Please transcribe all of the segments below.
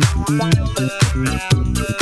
world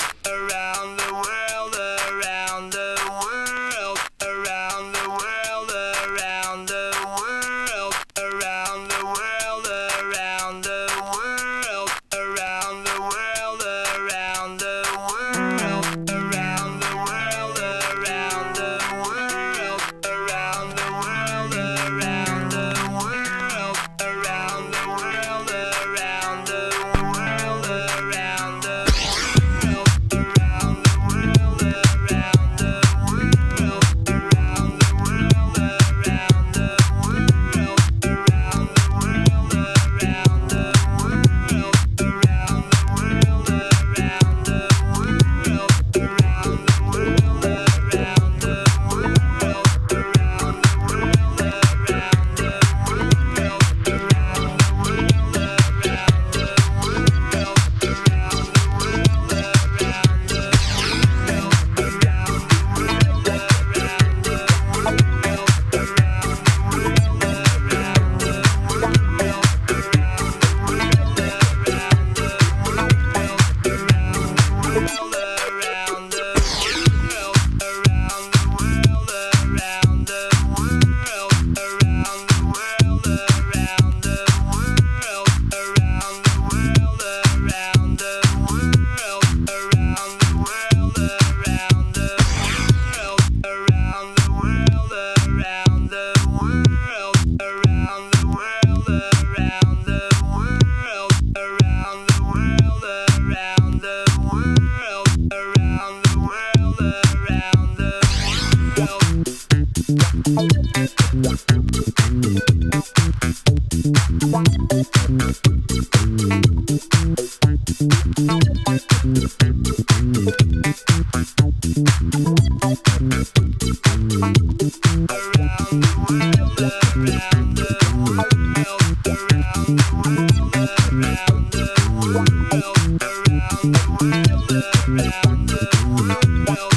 around the world.